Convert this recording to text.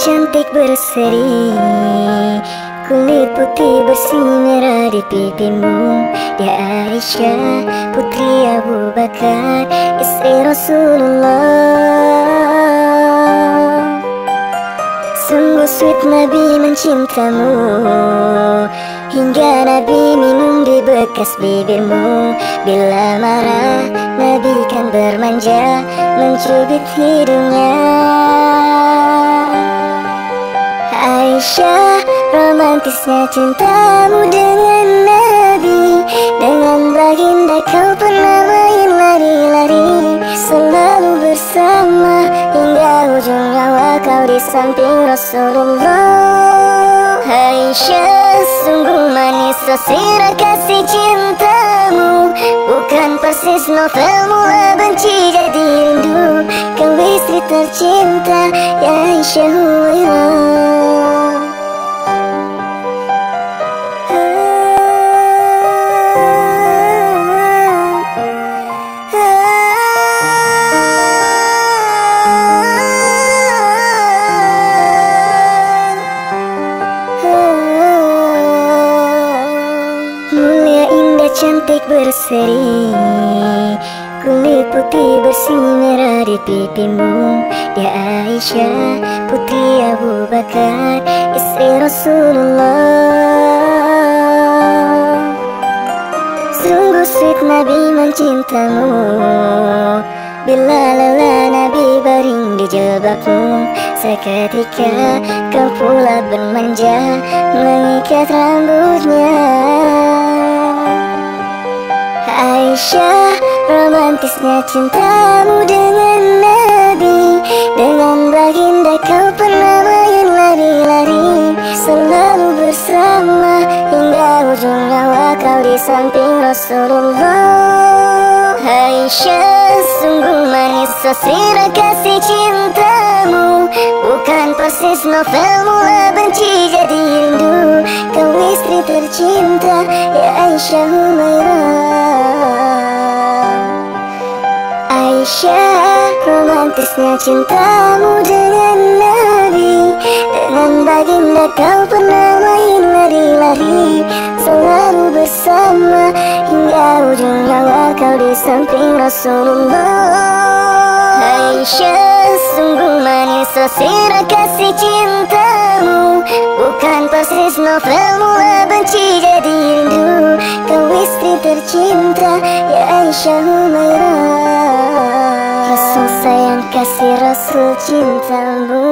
Cantik berseri. Kulit putih bersih merah di pipimu. Dia Aisyah putri Abu Bakar Istri Rasulullah. Sungguh sweet Nabi mencintamu. Hingga Nabi minum di bekas bibirmu. Bila marah Nabi kan bermanja Mencubit hidungnya Aisyah Romantisnya cintamu dengan Nabi. Dengan baginda kau pernah main lari-lari. Selalu bersama hingga ujung nyawa kau di samping Rasulullah. Aisyah sungguh manis sesirah kasih cintamu. Bukan persis novel mula benci jadi rindu. Kau istri tercinta ya Aisyah Huwairah cantik berseri. Kulit putih bersih merah di pipimu. Dia Aisyah putri Abu Bakar Istri Rasulullah. Sungguh sweet Nabi mencintamu. Bila lelah Nabi baring di jilbabmu Seketika kau pula bermanja Mengikat rambutnya Aisyah Romantisnya cintamu dengan Nabi. Dengan baginda kau pernah main lari-lari. Selalu bersama hingga ujung nyawa kau di samping Rasulullah. Aisyah sungguh manis sesirah kasih cintamu. Bukan persis novel mula benci jadi rindu. Kau istri tercinta ya Aisyah Humairah Romantisnya cintamu dengan Nabi Dengan baginda kau pernah main lari-lari. Selalu bersama hingga ujung nyawa kau di samping Rasulullah. Aisyah sungguh manis sesirah kasih cintamu. Bukan persis novel mula benci jadi rindu. Kau istri tercinta ya Aisyah Humairah sayang kasih Rasul cintamu